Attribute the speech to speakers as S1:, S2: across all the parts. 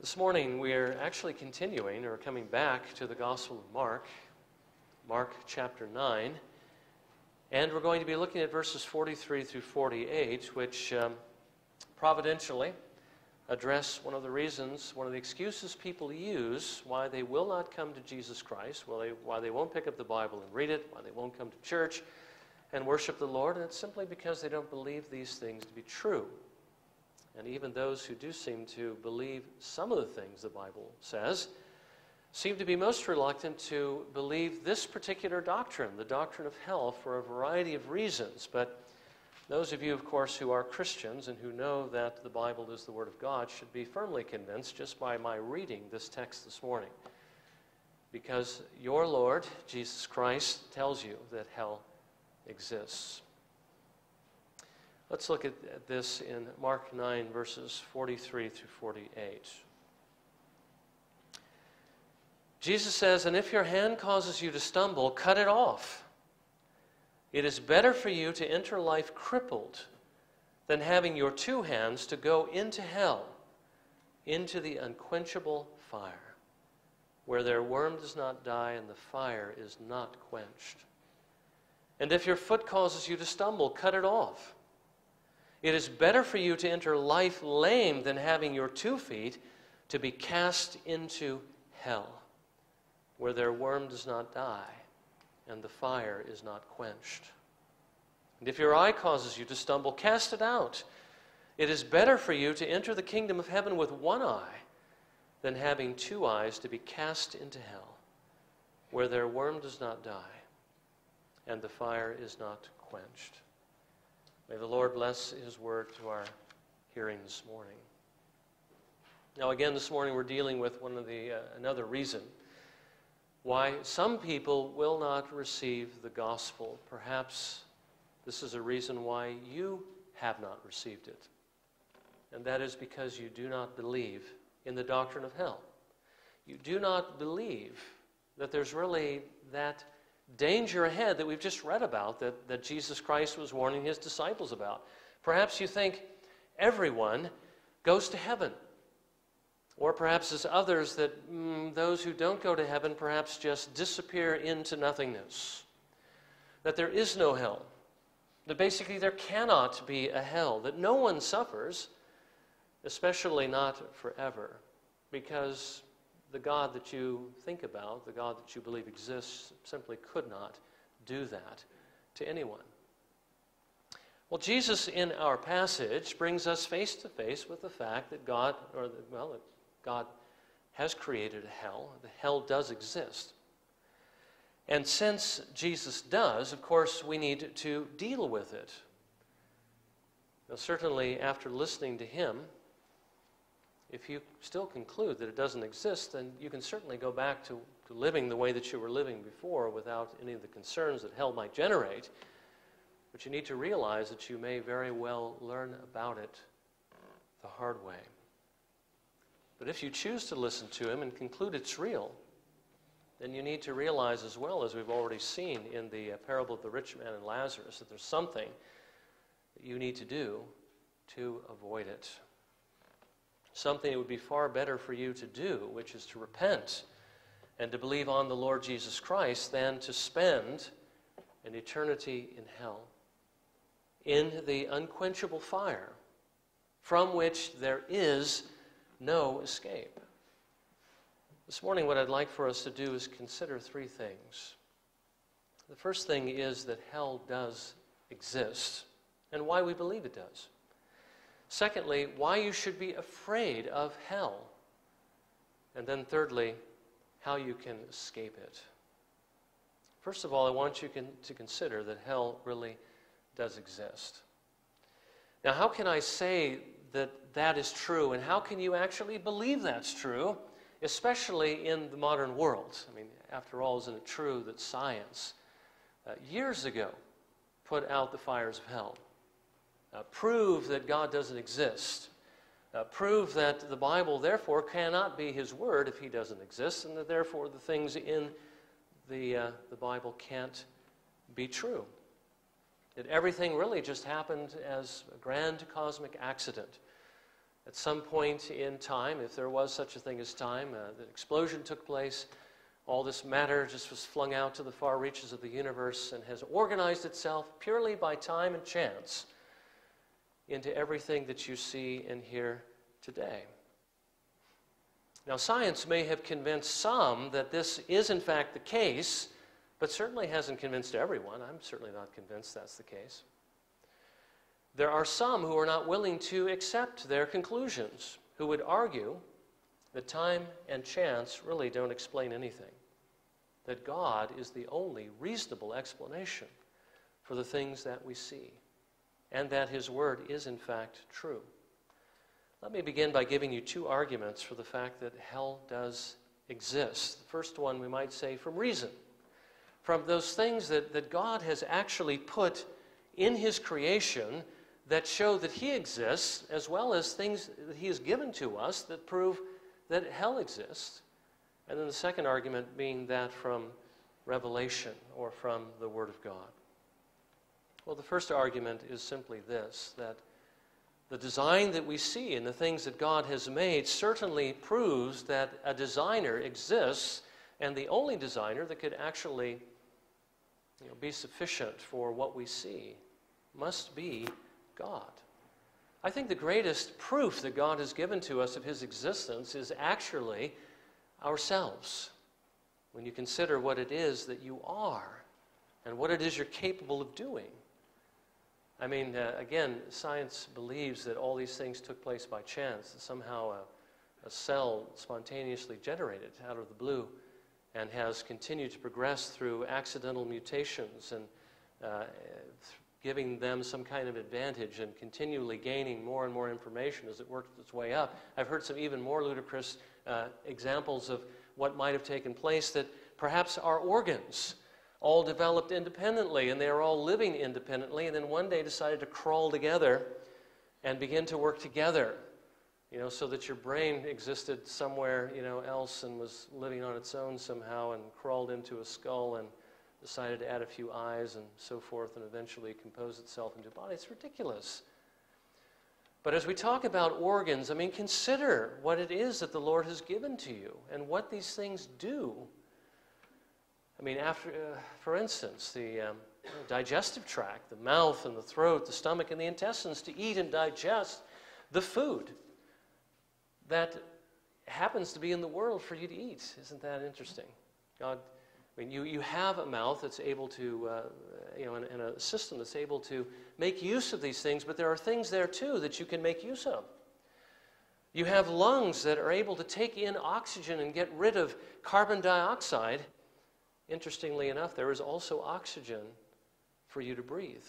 S1: This morning we are actually continuing or coming back to the Gospel of Mark, Mark chapter 9. And we're going to be looking at verses 43 through 48, which um, providentially address one of the reasons, one of the excuses people use why they will not come to Jesus Christ, why they, why they won't pick up the Bible and read it, why they won't come to church and worship the Lord. And it's simply because they don't believe these things to be true. And even those who do seem to believe some of the things the Bible says seem to be most reluctant to believe this particular doctrine, the doctrine of hell, for a variety of reasons. But those of you, of course, who are Christians and who know that the Bible is the Word of God should be firmly convinced just by my reading this text this morning. Because your Lord, Jesus Christ, tells you that hell exists. Let's look at this in Mark 9, verses 43 through 48. Jesus says, And if your hand causes you to stumble, cut it off. It is better for you to enter life crippled than having your two hands to go into hell, into the unquenchable fire, where their worm does not die and the fire is not quenched. And if your foot causes you to stumble, cut it off. It is better for you to enter life lame than having your two feet to be cast into hell, where their worm does not die and the fire is not quenched. And if your eye causes you to stumble, cast it out. It is better for you to enter the kingdom of heaven with one eye than having two eyes to be cast into hell, where their worm does not die and the fire is not quenched. May the Lord bless His word to our hearing this morning. Now, again, this morning we're dealing with one of the uh, another reason why some people will not receive the gospel. Perhaps this is a reason why you have not received it, and that is because you do not believe in the doctrine of hell. You do not believe that there's really that danger ahead that we've just read about that, that Jesus Christ was warning his disciples about. Perhaps you think everyone goes to heaven. Or perhaps as others that mm, those who don't go to heaven perhaps just disappear into nothingness. That there is no hell. That basically there cannot be a hell. That no one suffers, especially not forever. Because the God that you think about, the God that you believe exists, simply could not do that to anyone. Well, Jesus in our passage brings us face to face with the fact that God, or the, well, God has created a hell. The hell does exist. And since Jesus does, of course, we need to deal with it. Now, certainly, after listening to him, if you still conclude that it doesn't exist, then you can certainly go back to, to living the way that you were living before without any of the concerns that hell might generate. But you need to realize that you may very well learn about it the hard way. But if you choose to listen to him and conclude it's real, then you need to realize as well, as we've already seen in the uh, parable of the rich man and Lazarus, that there's something that you need to do to avoid it something it would be far better for you to do, which is to repent and to believe on the Lord Jesus Christ, than to spend an eternity in hell, in the unquenchable fire from which there is no escape. This morning, what I'd like for us to do is consider three things. The first thing is that hell does exist and why we believe it does. Secondly, why you should be afraid of hell. And then thirdly, how you can escape it. First of all, I want you to consider that hell really does exist. Now, how can I say that that is true, and how can you actually believe that's true, especially in the modern world? I mean, after all, isn't it true that science uh, years ago put out the fires of hell? Uh, prove that God doesn't exist, uh, prove that the Bible, therefore, cannot be His Word if He doesn't exist, and that therefore the things in the, uh, the Bible can't be true. That everything really just happened as a grand cosmic accident. at some point in time, if there was such a thing as time, uh, the explosion took place. All this matter just was flung out to the far reaches of the universe and has organized itself purely by time and chance into everything that you see and hear today. Now, science may have convinced some that this is in fact the case, but certainly hasn't convinced everyone. I'm certainly not convinced that's the case. There are some who are not willing to accept their conclusions, who would argue that time and chance really don't explain anything, that God is the only reasonable explanation for the things that we see, and that His Word is in fact true. Let me begin by giving you two arguments for the fact that hell does exist. The first one, we might say, from reason, from those things that, that God has actually put in His creation that show that He exists, as well as things that He has given to us that prove that hell exists. And then the second argument being that from revelation or from the Word of God. Well, the first argument is simply this that the design that we see in the things that God has made certainly proves that a designer exists, and the only designer that could actually you know, be sufficient for what we see must be God. I think the greatest proof that God has given to us of his existence is actually ourselves. When you consider what it is that you are and what it is you're capable of doing. I mean, uh, again, science believes that all these things took place by chance, somehow a, a, cell spontaneously generated out of the blue and has continued to progress through accidental mutations and uh, giving them some kind of advantage and continually gaining more and more information as it works its way up. I've heard some even more ludicrous uh, examples of what might have taken place that perhaps our organs all developed independently and they are all living independently and then one day decided to crawl together and begin to work together you know so that your brain existed somewhere you know else and was living on its own somehow and crawled into a skull and decided to add a few eyes and so forth and eventually compose itself into a body. It's ridiculous. But as we talk about organs i mean consider what it is that the lord has given to you and what these things do I mean, after, uh, for instance, the um, digestive tract, the mouth and the throat, the stomach and the intestines to eat and digest the food that happens to be in the world for you to eat. Isn't that interesting? God, I mean, you, you have a mouth that's able to, uh, you know, and, and a system that's able to make use of these things, but there are things there too that you can make use of. You have lungs that are able to take in oxygen and get rid of carbon dioxide interestingly enough, there is also oxygen for you to breathe.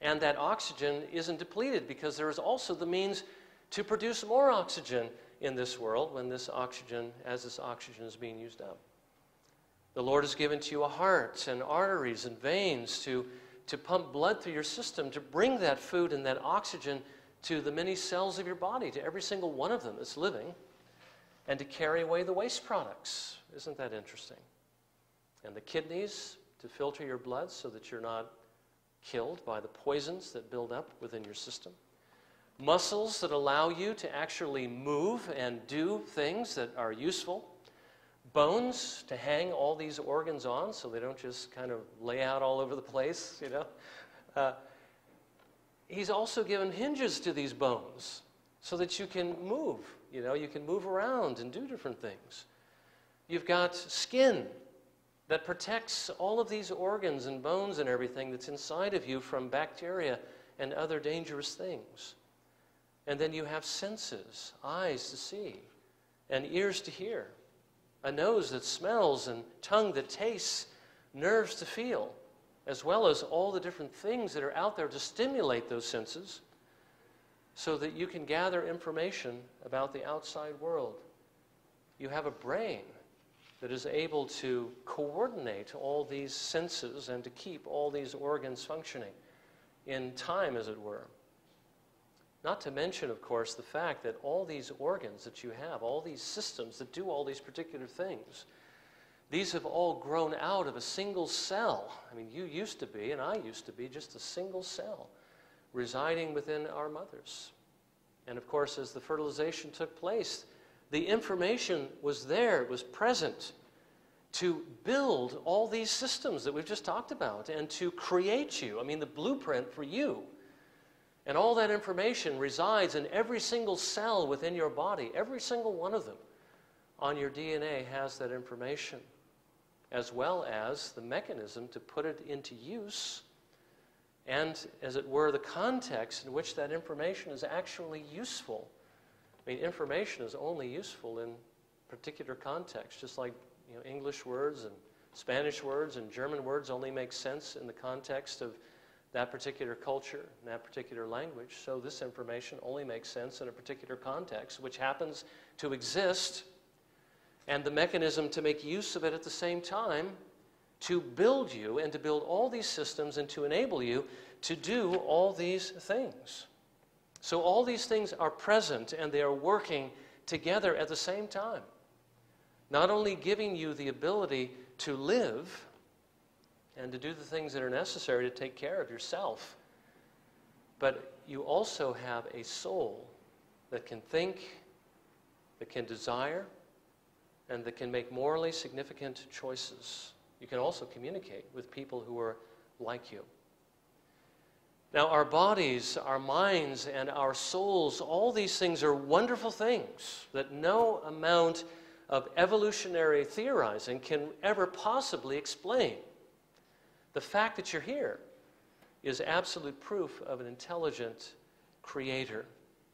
S1: And that oxygen isn't depleted because there is also the means to produce more oxygen in this world when this oxygen, as this oxygen is being used up. The Lord has given to you a heart and arteries and veins to, to pump blood through your system, to bring that food and that oxygen to the many cells of your body, to every single one of them that's living, and to carry away the waste products. Isn't that interesting? And the kidneys to filter your blood so that you're not killed by the poisons that build up within your system. Muscles that allow you to actually move and do things that are useful. Bones to hang all these organs on so they don't just kind of lay out all over the place, you know. Uh, he's also given hinges to these bones so that you can move, you know, you can move around and do different things. You've got skin that protects all of these organs and bones and everything that's inside of you from bacteria and other dangerous things. And then you have senses, eyes to see, and ears to hear, a nose that smells, and tongue that tastes, nerves to feel, as well as all the different things that are out there to stimulate those senses so that you can gather information about the outside world. You have a brain that is able to coordinate all these senses and to keep all these organs functioning in time, as it were. Not to mention, of course, the fact that all these organs that you have, all these systems that do all these particular things, these have all grown out of a single cell. I mean, you used to be, and I used to be, just a single cell residing within our mothers. And of course, as the fertilization took place, the information was there, it was present to build all these systems that we've just talked about and to create you. I mean, the blueprint for you. And all that information resides in every single cell within your body, every single one of them on your DNA has that information, as well as the mechanism to put it into use and, as it were, the context in which that information is actually useful. I mean, information is only useful in particular contexts, just like you know, English words and Spanish words and German words only make sense in the context of that particular culture and that particular language. So this information only makes sense in a particular context, which happens to exist, and the mechanism to make use of it at the same time to build you and to build all these systems and to enable you to do all these things. So all these things are present and they are working together at the same time. Not only giving you the ability to live and to do the things that are necessary to take care of yourself, but you also have a soul that can think, that can desire, and that can make morally significant choices. You can also communicate with people who are like you. Now, our bodies, our minds, and our souls, all these things are wonderful things that no amount of evolutionary theorizing can ever possibly explain. The fact that you're here is absolute proof of an intelligent creator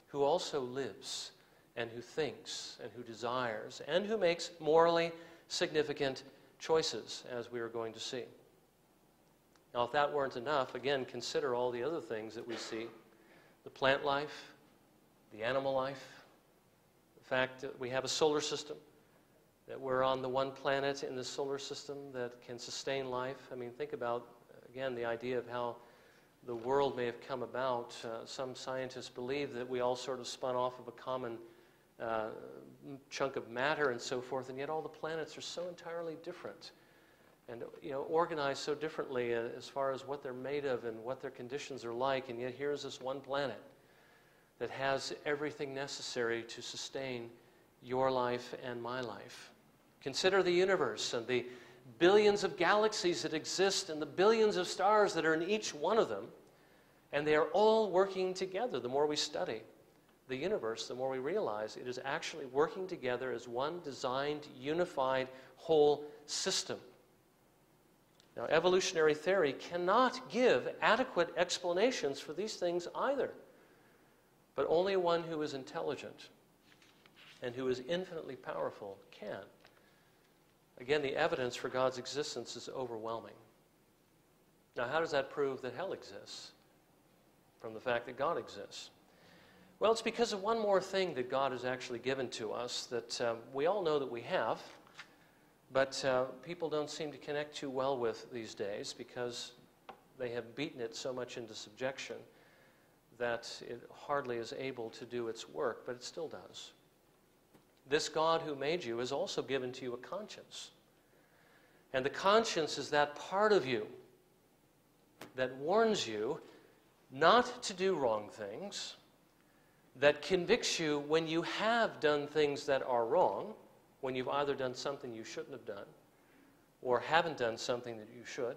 S1: who also lives and who thinks and who desires and who makes morally significant choices, as we are going to see. Now, if that weren't enough, again, consider all the other things that we see the plant life, the animal life, the fact that we have a solar system, that we're on the one planet in the solar system that can sustain life. I mean, think about, again, the idea of how the world may have come about. Uh, some scientists believe that we all sort of spun off of a common uh, chunk of matter and so forth, and yet all the planets are so entirely different and you know organized so differently uh, as far as what they're made of and what their conditions are like and yet here's this one planet that has everything necessary to sustain your life and my life consider the universe and the billions of galaxies that exist and the billions of stars that are in each one of them and they are all working together the more we study the universe, the more we realize it is actually working together as one designed, unified, whole system. Now, evolutionary theory cannot give adequate explanations for these things either, but only one who is intelligent and who is infinitely powerful can. Again, the evidence for God's existence is overwhelming. Now, how does that prove that hell exists? From the fact that God exists. Well, it's because of one more thing that God has actually given to us that um, we all know that we have, but uh, people don't seem to connect too well with these days because they have beaten it so much into subjection that it hardly is able to do its work, but it still does. This God who made you has also given to you a conscience. And the conscience is that part of you that warns you not to do wrong things that convicts you when you have done things that are wrong, when you've either done something you shouldn't have done or haven't done something that you should,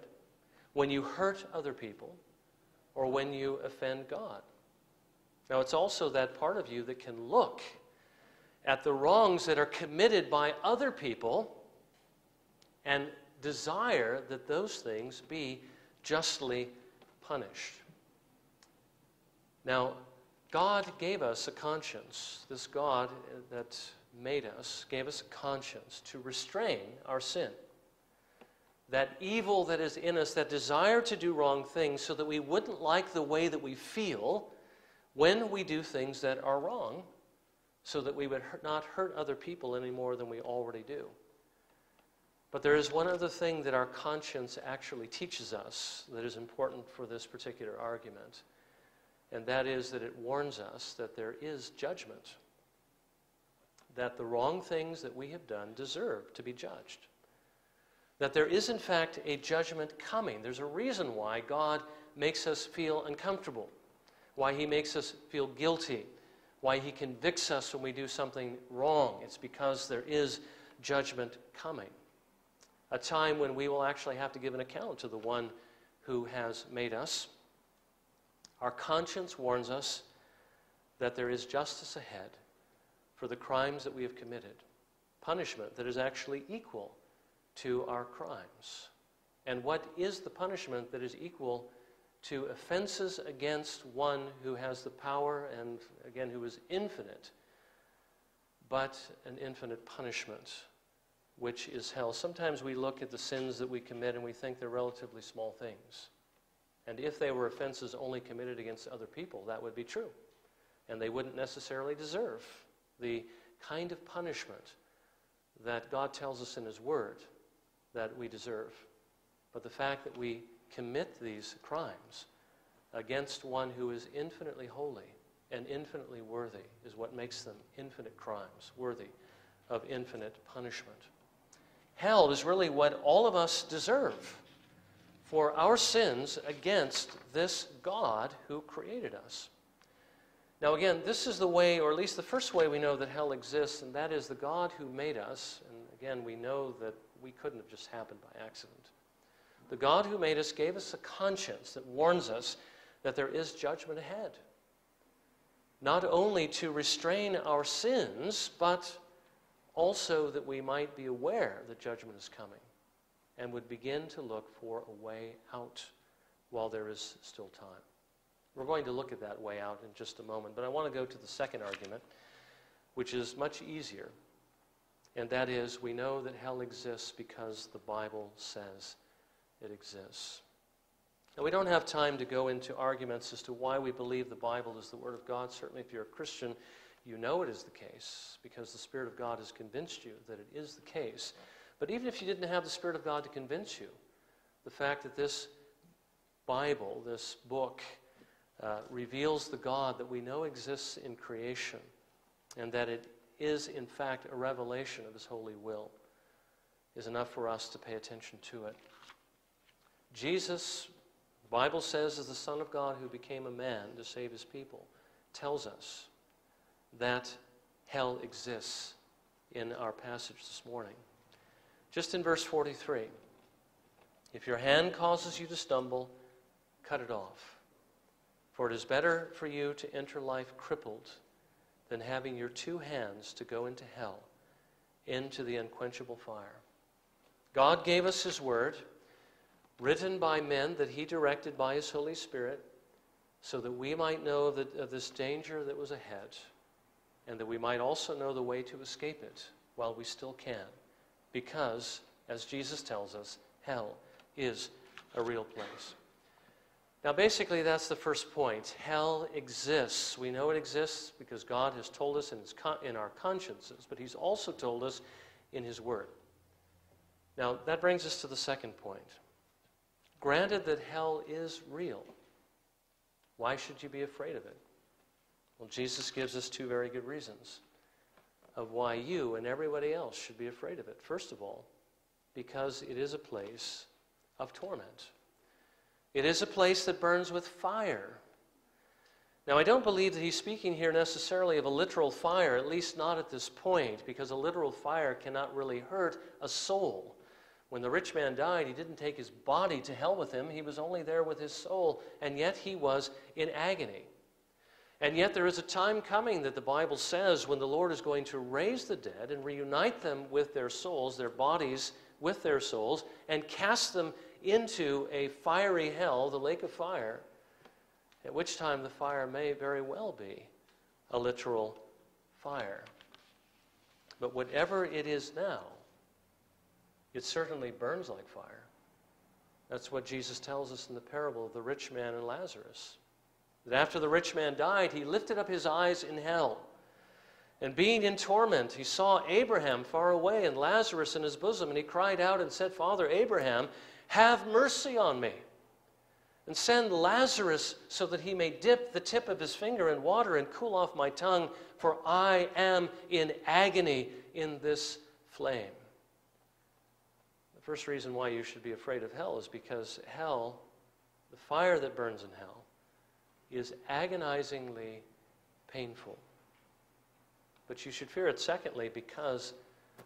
S1: when you hurt other people, or when you offend God. Now, it's also that part of you that can look at the wrongs that are committed by other people and desire that those things be justly punished. Now, God gave us a conscience. This God that made us gave us a conscience to restrain our sin. That evil that is in us, that desire to do wrong things, so that we wouldn't like the way that we feel when we do things that are wrong, so that we would not hurt other people any more than we already do. But there is one other thing that our conscience actually teaches us that is important for this particular argument and that is that it warns us that there is judgment, that the wrong things that we have done deserve to be judged, that there is, in fact, a judgment coming. There's a reason why God makes us feel uncomfortable, why He makes us feel guilty, why he convicts us when we do something wrong. It's because there is judgment coming. A time when we will actually have to give an account to the one who has made us. Our conscience warns us that there is justice ahead for the crimes that we have committed, punishment that is actually equal to our crimes. And what is the punishment that is equal to offenses against one who has the power and, again, who is infinite, but an infinite punishment, which is hell? Sometimes we look at the sins that we commit and we think they're relatively small things. And if they were offenses only committed against other people, that would be true. And they wouldn't necessarily deserve the kind of punishment that God tells us in His Word that we deserve. But the fact that we commit these crimes against one who is infinitely holy and infinitely worthy is what makes them infinite crimes, worthy of infinite punishment. Hell is really what all of us deserve for our sins against this God who created us. Now, again, this is the way, or at least the first way we know that hell exists, and that is the God who made us. And again, we know that we couldn't have just happened by accident. The God who made us gave us a conscience that warns us that there is judgment ahead. Not only to restrain our sins, but also that we might be aware that judgment is coming and would begin to look for a way out while there is still time. We're going to look at that way out in just a moment, but I want to go to the second argument, which is much easier, and that is we know that hell exists because the Bible says it exists. Now, we don't have time to go into arguments as to why we believe the Bible is the Word of God. Certainly, if you're a Christian, you know it is the case because the Spirit of God has convinced you that it is the case. But even if you didn't have the Spirit of God to convince you, the fact that this Bible, this book, uh, reveals the God that we know exists in creation and that it is, in fact, a revelation of His holy will is enough for us to pay attention to it. Jesus, the Bible says, is the Son of God who became a man to save His people, tells us that hell exists in our passage this morning. Just in verse 43 If your hand causes you to stumble, cut it off. For it is better for you to enter life crippled than having your two hands to go into hell, into the unquenchable fire. God gave us His word, written by men that He directed by His Holy Spirit, so that we might know that, of this danger that was ahead, and that we might also know the way to escape it while we still can because, as Jesus tells us, hell is a real place. Now, basically, that's the first point. Hell exists. We know it exists because God has told us in, con- in our consciences, but He's also told us in His Word. Now, that brings us to the second point. Granted that hell is real, why should you be afraid of it? Well, Jesus gives us two very good reasons of why you and everybody else should be afraid of it. First of all, because it is a place of torment. It is a place that burns with fire. Now, I don't believe that he's speaking here necessarily of a literal fire, at least not at this point, because a literal fire cannot really hurt a soul. When the rich man died, he didn't take his body to hell with him, he was only there with his soul, and yet he was in agony. And yet, there is a time coming that the Bible says when the Lord is going to raise the dead and reunite them with their souls, their bodies with their souls, and cast them into a fiery hell, the lake of fire, at which time the fire may very well be a literal fire. But whatever it is now, it certainly burns like fire. That's what Jesus tells us in the parable of the rich man and Lazarus that after the rich man died, he lifted up his eyes in hell. And being in torment, he saw Abraham far away and Lazarus in his bosom. And he cried out and said, Father Abraham, have mercy on me. And send Lazarus so that he may dip the tip of his finger in water and cool off my tongue, for I am in agony in this flame. The first reason why you should be afraid of hell is because hell, the fire that burns in hell, is agonizingly painful. But you should fear it, secondly, because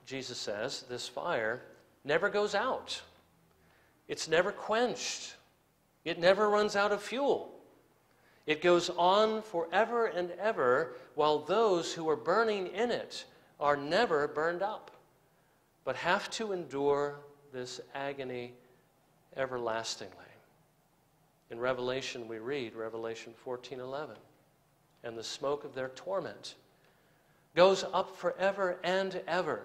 S1: Jesus says this fire never goes out, it's never quenched, it never runs out of fuel. It goes on forever and ever, while those who are burning in it are never burned up, but have to endure this agony everlastingly. In Revelation, we read, Revelation 14 11, and the smoke of their torment goes up forever and ever.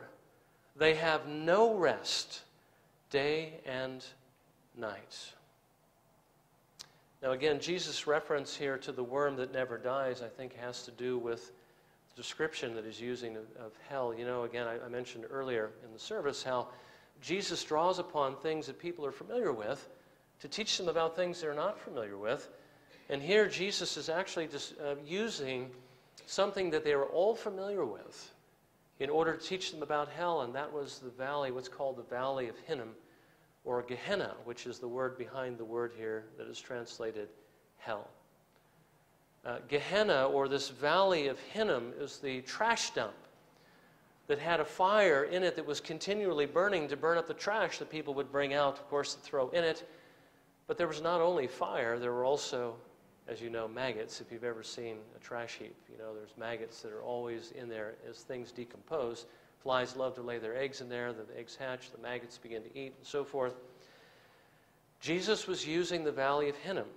S1: They have no rest, day and night. Now, again, Jesus' reference here to the worm that never dies, I think, has to do with the description that he's using of, of hell. You know, again, I, I mentioned earlier in the service how Jesus draws upon things that people are familiar with to teach them about things they're not familiar with. And here, Jesus is actually just uh, using something that they were all familiar with in order to teach them about hell, and that was the valley, what's called the Valley of Hinnom or Gehenna, which is the word behind the word here that is translated hell. Uh, Gehenna, or this valley of Hinnom, is the trash dump that had a fire in it that was continually burning to burn up the trash that people would bring out, of course, to throw in it. But there was not only fire, there were also, as you know, maggots. If you've ever seen a trash heap, you know there's maggots that are always in there as things decompose. Flies love to lay their eggs in there. The eggs hatch, the maggots begin to eat, and so forth. Jesus was using the Valley of Hinnom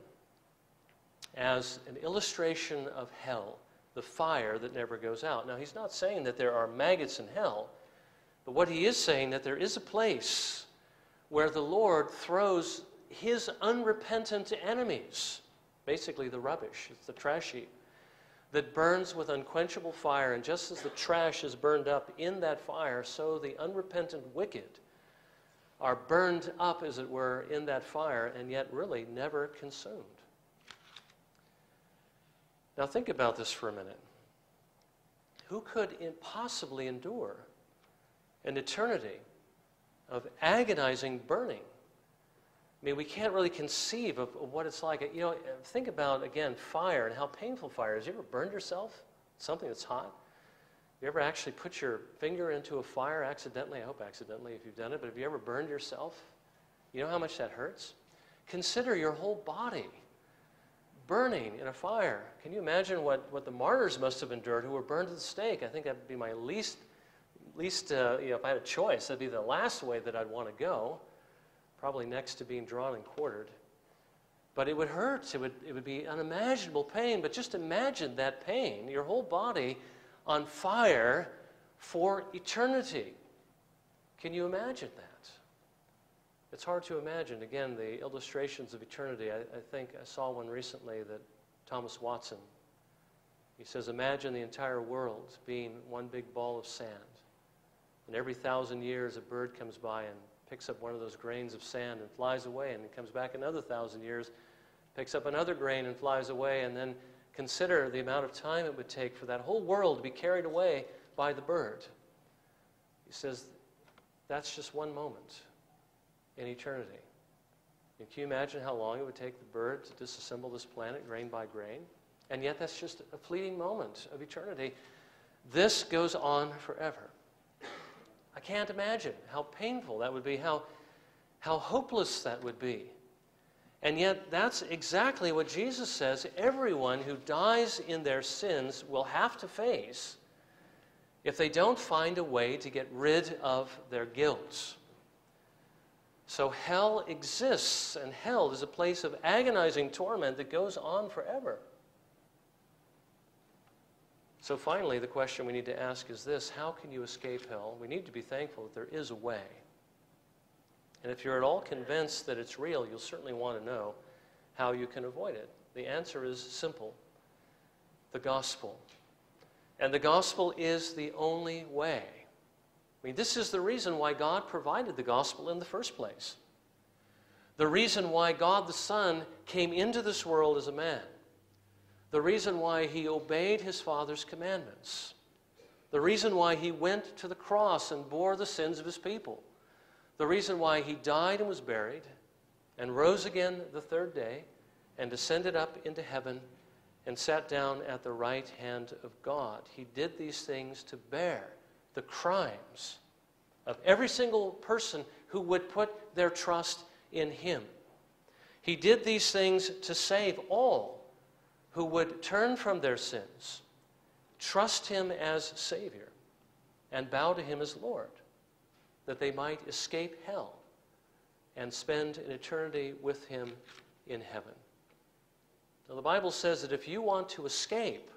S1: as an illustration of hell, the fire that never goes out. Now, he's not saying that there are maggots in hell, but what he is saying that there is a place where the Lord throws his unrepentant enemies, basically the rubbish, it's the trash heap, that burns with unquenchable fire. And just as the trash is burned up in that fire, so the unrepentant wicked are burned up, as it were, in that fire, and yet really never consumed. Now, think about this for a minute. Who could possibly endure an eternity of agonizing burning? I mean, we can't really conceive of, of, what it's like. You know, think about, again, fire and how painful fire is. You ever burned yourself? Something that's hot? You ever actually put your finger into a fire accidentally? I hope accidentally if you've done it, but have you ever burned yourself? You know how much that hurts? Consider your whole body burning in a fire. Can you imagine what, what the martyrs must have endured who were burned to the stake? I think that'd be my least, least uh, you know, if I had a choice, that'd be the last way that I'd want to go probably next to being drawn and quartered. But it would hurt. It would, it would be unimaginable pain. But just imagine that pain, your whole body on fire for eternity. Can you imagine that? It's hard to imagine. Again, the illustrations of eternity. I, I think I saw one recently that Thomas Watson, he says, Imagine the entire world being one big ball of sand. And every thousand years, a bird comes by and picks up one of those grains of sand and flies away, and he comes back another thousand years, picks up another grain and flies away, and then consider the amount of time it would take for that whole world to be carried away by the bird. He says, that's just one moment in eternity. And can you imagine how long it would take the bird to disassemble this planet grain by grain? And yet, that's just a fleeting moment of eternity. This goes on forever. I can't imagine how painful that would be, how, how hopeless that would be. And yet, that's exactly what Jesus says everyone who dies in their sins will have to face if they don't find a way to get rid of their guilt. So, hell exists, and hell is a place of agonizing torment that goes on forever. So, finally, the question we need to ask is this How can you escape hell? We need to be thankful that there is a way. And if you're at all convinced that it's real, you'll certainly want to know how you can avoid it. The answer is simple the gospel. And the gospel is the only way. I mean, this is the reason why God provided the gospel in the first place. The reason why God the Son came into this world as a man the reason why he obeyed his Father's commandments, the reason why he went to the cross and bore the sins of his people, the reason why he died and was buried and rose again the third day and descended up into heaven and sat down at the right hand of God. He did these things to bear the crimes of every single person who would put their trust in him. He did these things to save all who would turn from their sins, trust him as Savior, and bow to him as Lord, that they might escape hell and spend an eternity with him in heaven. Now, the Bible says that if you want to escape,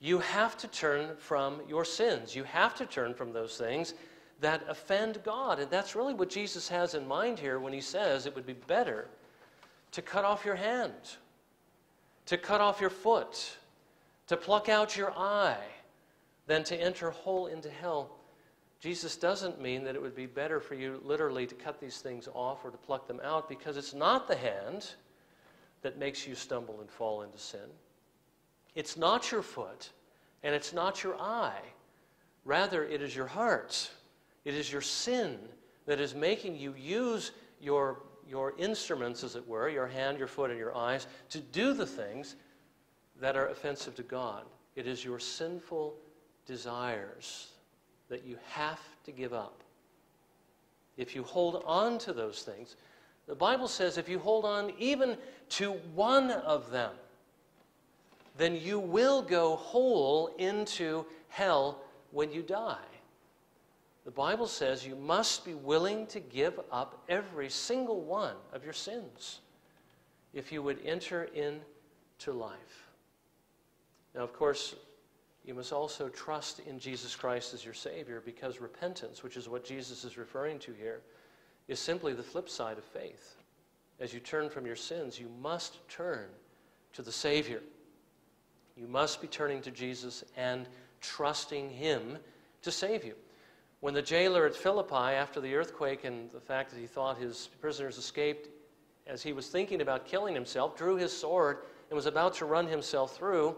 S1: you have to turn from your sins. You have to turn from those things that offend God. And that's really what Jesus has in mind here when he says it would be better to cut off your hand, to cut off your foot, to pluck out your eye, than to enter whole into hell. Jesus doesn't mean that it would be better for you literally to cut these things off or to pluck them out because it's not the hand that makes you stumble and fall into sin. It's not your foot and it's not your eye. Rather, it is your heart. It is your sin that is making you use your, your instruments, as it were, your hand, your foot, and your eyes, to do the things that are offensive to God. It is your sinful desires that you have to give up. If you hold on to those things, the Bible says if you hold on even to one of them, then you will go whole into hell when you die. The Bible says you must be willing to give up every single one of your sins if you would enter into life. Now, of course, you must also trust in Jesus Christ as your Savior because repentance, which is what Jesus is referring to here, is simply the flip side of faith. As you turn from your sins, you must turn to the Savior. You must be turning to Jesus and trusting Him to save you. When the jailer at Philippi, after the earthquake and the fact that he thought his prisoners escaped, as he was thinking about killing himself, drew his sword and was about to run himself through,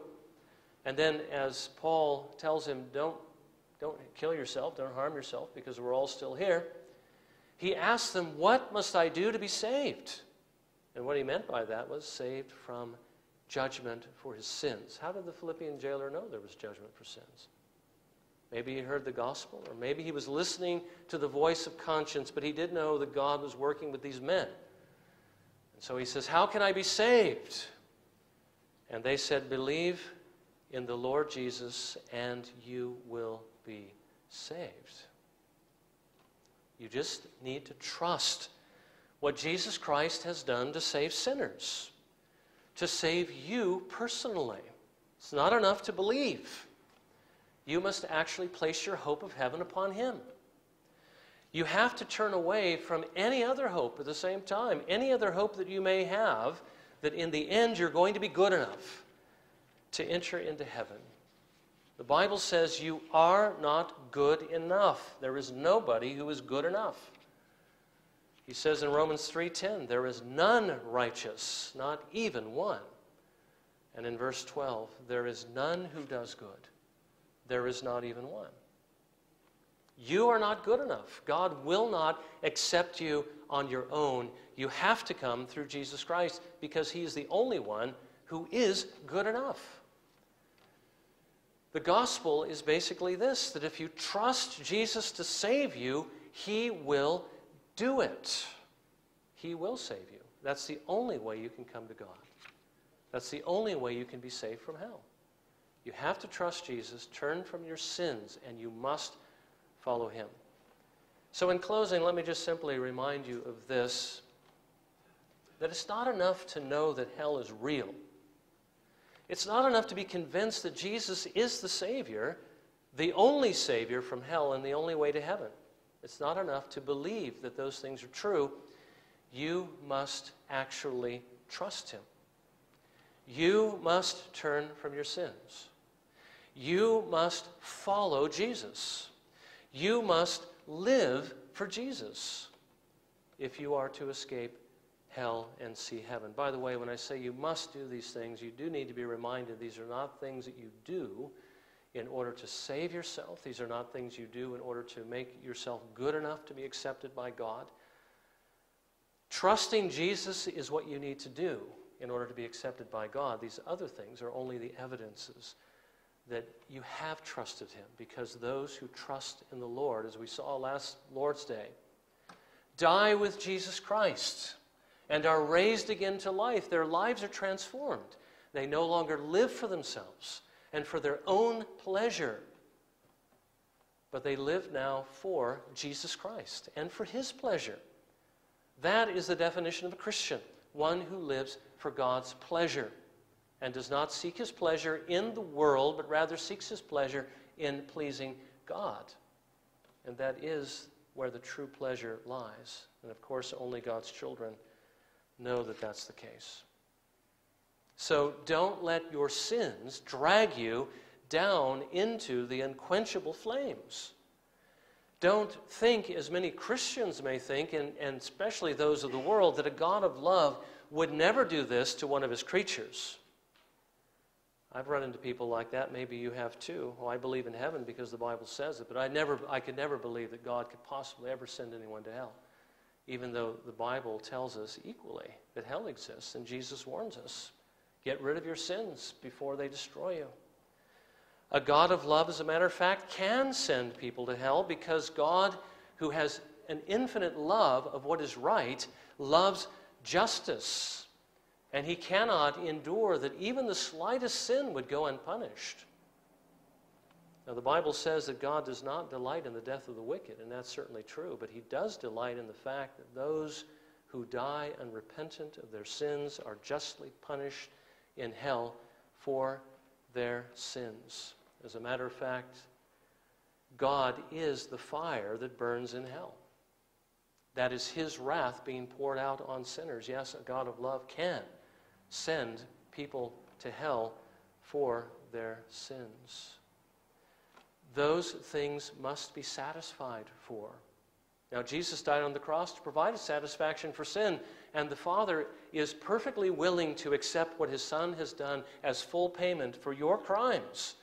S1: and then, as Paul tells him, don't, don't kill yourself, don't harm yourself, because we're all still here, he asks them, What must I do to be saved? And what he meant by that was saved from judgment for his sins. How did the Philippian jailer know there was judgment for sins? Maybe he heard the gospel, or maybe he was listening to the voice of conscience, but he did know that God was working with these men. And so he says, How can I be saved? And they said, Believe in the Lord Jesus, and you will be saved. You just need to trust what Jesus Christ has done to save sinners, to save you personally. It's not enough to believe. You must actually place your hope of heaven upon Him. You have to turn away from any other hope at the same time, any other hope that you may have that in the end you're going to be good enough to enter into heaven. The Bible says you are not good enough. There is nobody who is good enough. He says in Romans 3:10, there is none righteous, not even one. And in verse 12, there is none who does good. There is not even one. You are not good enough. God will not accept you on your own. You have to come through Jesus Christ because He is the only one who is good enough. The gospel is basically this that if you trust Jesus to save you, he will do it. He will save you. That's the only way you can come to God. That's the only way you can be saved from hell. You have to trust Jesus, turn from your sins, and you must follow him. So, in closing, let me just simply remind you of this that it's not enough to know that hell is real. It's not enough to be convinced that Jesus is the Savior, the only Savior from hell and the only way to heaven. It's not enough to believe that those things are true. You must actually trust Him. You must turn from your sins. You must follow Jesus. You must live for Jesus if you are to escape hell and see heaven. By the way, when I say you must do these things, you do need to be reminded these are not things that you do in order to save yourself. These are not things you do in order to make yourself good enough to be accepted by God. Trusting Jesus is what you need to do. in order to be accepted by God. These other things are only the evidences that you have trusted Him, because those who trust in the Lord, as we saw last Lord's Day, die with Jesus Christ and are raised again to life. Their lives are transformed. They no longer live for themselves and for their own pleasure, but they live now for Jesus Christ and for His pleasure. That is the definition of a Christian one who lives for God's pleasure and does not seek his pleasure in the world, but rather seeks his pleasure in pleasing God. And that is where the true pleasure lies. And of course, only God's children know that that's the case. So don't let your sins drag you down into the unquenchable flames. Don't think, as many Christians may think, and, and especially those of the world, that a God of love would never do this to one of his creatures. I've run into people like that. Maybe you have too. Oh, I believe in heaven because the Bible says it, but I never, I could never believe that God could possibly ever send anyone to hell, even though the Bible tells us equally that hell exists, and Jesus warns us: get rid of your sins before they destroy you. A God of love, as a matter of fact, can send people to hell because God, who has an infinite love of what is right, loves justice. And he cannot endure that even the slightest sin would go unpunished. Now, the Bible says that God does not delight in the death of the wicked, and that's certainly true, but he does delight in the fact that those who die unrepentant of their sins are justly punished in hell for their sins. As a matter of fact, God is the fire that burns in hell. That is his wrath being poured out on sinners. Yes, a God of love can send people to hell for their sins. Those things must be satisfied for. Now, Jesus died on the cross to provide satisfaction for sin, and the Father is perfectly willing to accept what His Son has done as full payment for your crimes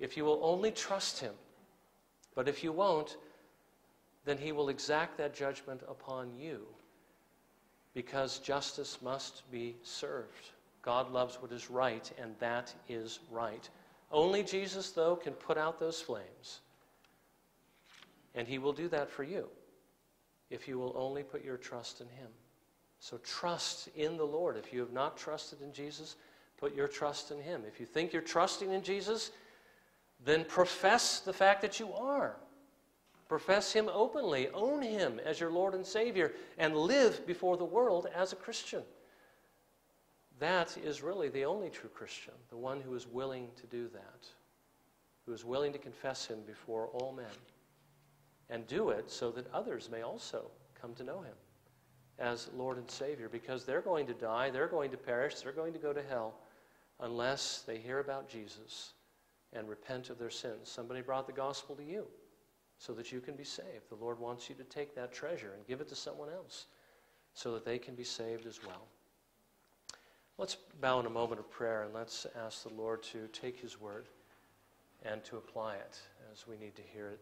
S1: if you will only trust Him. But if you won't, then He will exact that judgment upon you because justice must be served. God loves what is right, and that is right. Only Jesus, though, can put out those flames. And He will do that for you if you will only put your trust in Him. So trust in the Lord. If you have not trusted in Jesus, put your trust in Him. If you think you're trusting in Jesus, then profess the fact that you are. Profess Him openly, own Him as your Lord and Savior, and live before the world as a Christian. That is really the only true Christian, the one who is willing to do that, who is willing to confess Him before all men, and do it so that others may also come to know Him as Lord and Savior, because they're going to die, they're going to perish, they're going to go to hell unless they hear about Jesus and repent of their sins. Somebody brought the gospel to you so that you can be saved. The Lord wants you to take that treasure and give it to someone else so that they can be saved as well. Let's bow in a moment of prayer and let's ask the Lord to take His word and to apply it as we need to hear it